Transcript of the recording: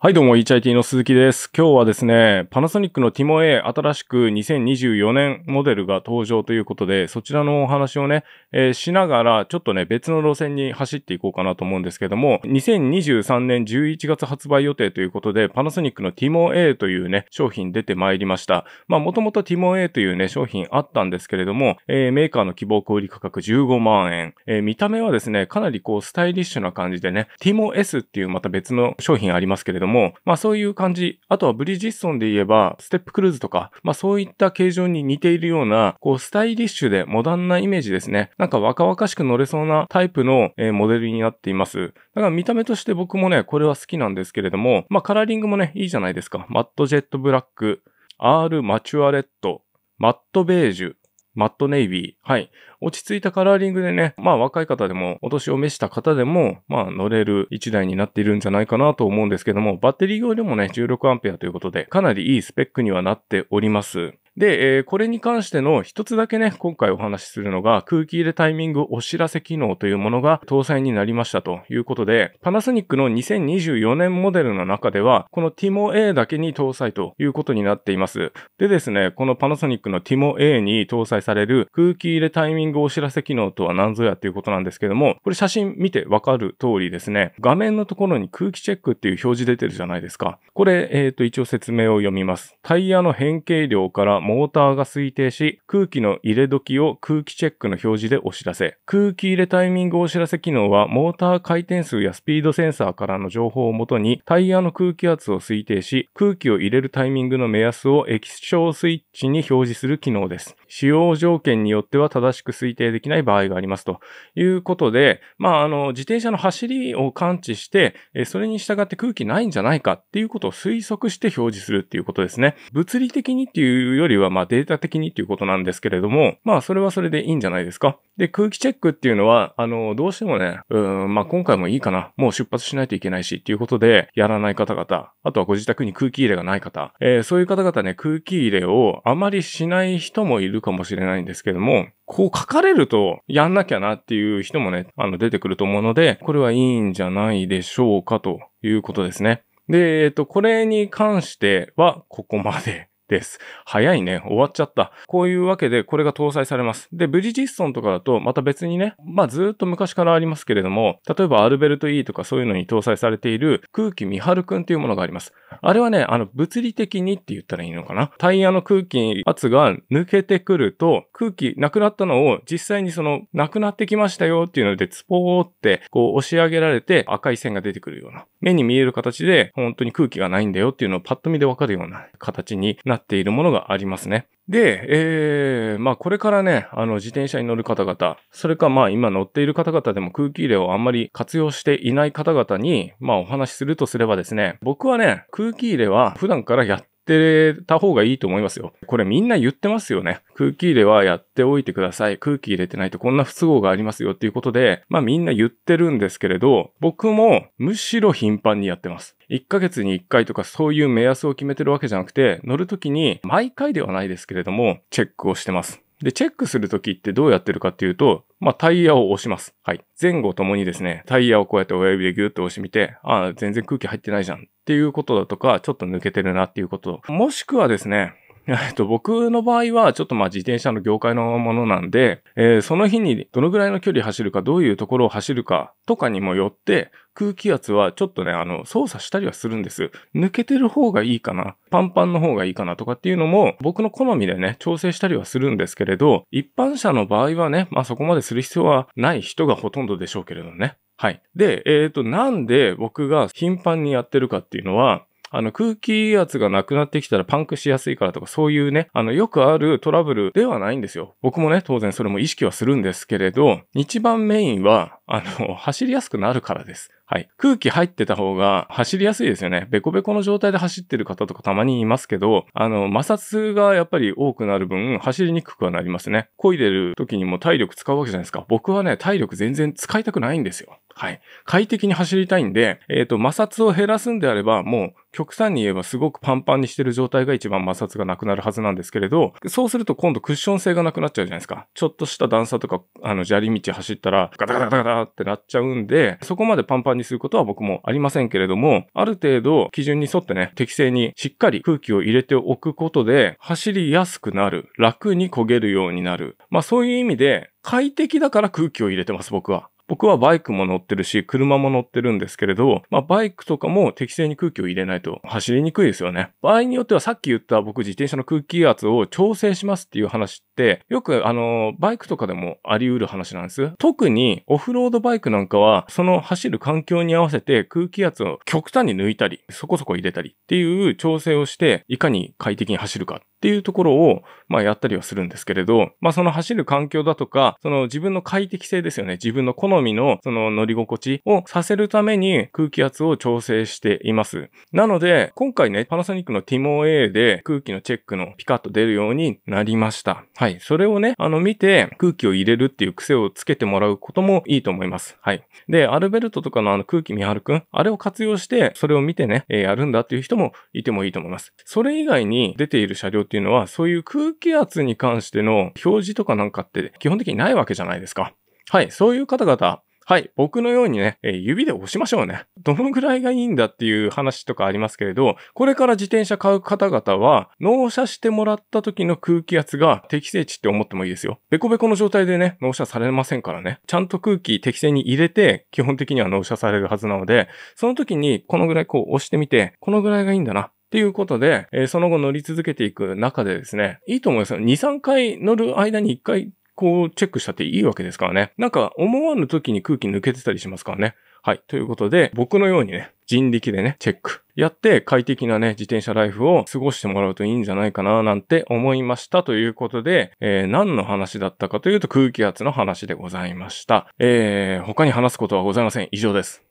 はい、どうも、HIT の鈴木です。今日はですね、パナソニックのティモ A 新しく2024年モデルが登場ということで、そちらのお話をね、えーしながら、ちょっとね、別の路線に走っていこうかなと思うんですけども、2023年11月発売予定ということで、パナソニックのティモ A というね、商品出てまいりました。まあ、もともとティモ A というね、商品あったんですけれども、えーメーカーの希望小売価格15万円。えー見た目はですね、かなりこう、スタイリッシュな感じでね、ティモ S っていうまた別の商品ありますけれども、もまあそういう感じ。あとはブリヂストンで言えば、ステップクルーズとか、まあそういった形状に似ているような、こう、スタイリッシュでモダンなイメージですね。なんか若々しく乗れそうなタイプの、えーモデルになっています。だから見た目として僕もね、これは好きなんですけれども、まあカラーリングもね、いいじゃないですか。マットジェットブラック、R マチュアレット、マットベージュ、マットネイビー。はい。落ち着いたカラーリングでね、まあ若い方でも、お年を召した方でも、まあ乗れる1台になっているんじゃないかなと思うんですけども、バッテリー用でもね、16アンペアということで、かなりいいスペックにはなっております。で、えーこれに関しての一つだけね、今回お話しするのが、空気入れタイミングお知らせ機能というものが搭載になりましたということで、パナソニックの2024年モデルの中では、この TIMO-A だけに搭載ということになっています。でですね、このパナソニックの TIMO-A に搭載される空気入れタイミングお知らせ機能とは何ぞやっていうことなんですけども、これ写真見てわかる通りですね、画面のところに空気チェックっていう表示出てるじゃないですか。これ、えっ、と、一応説明を読みます。タイヤの変形量からモーターが推定し、空気の入れ時を空気チェックの表示でお知らせ。空気入れタイミングお知らせ機能は、モーター回転数やスピードセンサーからの情報をもとに、タイヤの空気圧を推定し、空気を入れるタイミングの目安を液晶スイッチに表示する機能です。使用条件によっては正しく推定できない場合がありますということで、まあ、あの、自転車の走りを感知して、それに従って空気ないんじゃないかっていうことを推測して表示するっていうことですね。物理的にっていうよりは、まあ、データ的にっていうことなんですけれども、まあ、それはそれでいいんじゃないですか。で、空気チェックっていうのは、あの、どうしてもね、うん、まあ、今回もいいかな。もう出発しないといけないしっていうことで、やらない方々、あとはご自宅に空気入れがない方、えーそういう方々ね、空気入れをあまりしない人もいるるかもしれないんですけども、こう書かれるとやんなきゃなっていう人もね、あの出てくると思うので、これはいいんじゃないでしょうかということですね。で、えっと、これに関してはここまでです。早いね。終わっちゃった。こういうわけで、これが搭載されます。で、ブリヂストンとかだと、また別にね、まあずーっと昔からありますけれども、例えばアルベルト E とかそういうのに搭載されている空気見張るくんっていうものがあります。あれはね、あの、物理的にって言ったらいいのかな。タイヤの空気圧が抜けてくると、空気なくなったのを実際にその、なくなってきましたよっていうので、スポーって、こう押し上げられて赤い線が出てくるような。目に見える形で、本当に空気がないんだよっていうのをパッと見でわかるような形になっているものがありますね。で、えー、まあこれからね、あの自転車に乗る方々、それかまあ今乗っている方々でも空気入れをあんまり活用していない方々に、まあお話しするとすればですね、僕はね、空気入れは普段からやってた方がいいと思いますよ。これみんな言ってますよね。空気入れはやっておいてください。空気入れてないとこんな不都合がありますよっていうことで、まあみんな言ってるんですけれど、僕もむしろ頻繁にやってます。1ヶ月に1回とかそういう目安を決めてるわけじゃなくて、乗るときに毎回ではないですけれども、チェックをしてます。で、チェックするときってどうやってるかっていうと、まあ、タイヤを押します。はい。前後ともにですね、タイヤをこうやって親指でギュッと押してみて、ああ、全然空気入ってないじゃんっていうことだとか、ちょっと抜けてるなっていうこと。もしくはですね、えっと、僕の場合は、ちょっとまあ自転車の業界のものなんで、えーその日にどのぐらいの距離走るか、どういうところを走るかとかにもよって、空気圧はちょっとね、あの、操作したりはするんです。抜けてる方がいいかな、パンパンの方がいいかなとかっていうのも、僕の好みでね、調整したりはするんですけれど、一般車の場合はね、まあそこまでする必要はない人がほとんどでしょうけれどね。はい。で、えっ、と、なんで僕が頻繁にやってるかっていうのは、あの空気圧がなくなってきたらパンクしやすいからとかそういうね、あのよくあるトラブルではないんですよ。僕もね、当然それも意識はするんですけれど、一番メインは、あの、走りやすくなるからです。はい。空気入ってた方が走りやすいですよね。ベコベコの状態で走ってる方とかたまにいますけど、あの、摩擦がやっぱり多くなる分、走りにくくはなりますね。漕いでる時にも体力使うわけじゃないですか。僕はね、体力全然使いたくないんですよ。はい。快適に走りたいんで、えっ、と、摩擦を減らすんであれば、もう、極端に言えばすごくパンパンにしてる状態が一番摩擦がなくなるはずなんですけれど、そうすると今度クッション性がなくなっちゃうじゃないですか。ちょっとした段差とか、あの、砂利道走ったら、ガタガタガタガタってなっちゃうんで、そこまでパンパンにすることは僕もありませんけれども、ある程度基準に沿ってね、適正にしっかり空気を入れておくことで、走りやすくなる、楽に焦げるようになる。まあそういう意味で、快適だから空気を入れてます、僕は。僕はバイクも乗ってるし、車も乗ってるんですけれど、まあバイクとかも適正に空気を入れないと走りにくいですよね。場合によってはさっき言った僕自転車の空気圧を調整しますっていう話って、よくあの、バイクとかでもあり得る話なんです。特にオフロードバイクなんかは、その走る環境に合わせて空気圧を極端に抜いたり、そこそこ入れたりっていう調整をして、いかに快適に走るかっていうところを、まあやったりはするんですけれど、まあその走る環境だとか、その自分の快適性ですよね。自分の好みのその乗り心地をさせるために空気圧を調整しています。なので、今回ね、パナソニックの TIMO-A で空気のチェックのピカッと出るようになりました。はい。それをね、あの見て空気を入れるっていう癖をつけてもらうこともいいと思います。はい。で、アルベルトとかのあの空気見張るくん、あれを活用して、それを見てね、えー、やるんだっていう人もいてもいいと思います。それ以外に出ている車両っていうのは、そういう空気圧に関しての表示とかなんかって基本的にないわけじゃないですか。はい、そういう方々、はい。僕のようにね、え指で押しましょうね。どのぐらいがいいんだっていう話とかありますけれど、これから自転車買う方々は、納車してもらった時の空気圧が適正値って思ってもいいですよ。ベコベコの状態でね、納車されませんからね。ちゃんと空気適正に入れて、基本的には納車されるはずなので、その時にこのぐらいこう押してみて、このぐらいがいいんだな。っていうことで、えー、その後乗り続けていく中でですね、いいと思いますよ。2、3回乗る間に1回こうチェックしたっていいわけですからね。なんか思わぬ時に空気抜けてたりしますからね。はい。ということで、僕のようにね、人力でね、チェック。やって快適なね、自転車ライフを過ごしてもらうといいんじゃないかななんて思いましたということで、えー、何の話だったかというと空気圧の話でございました。えー、他に話すことはございません。以上です。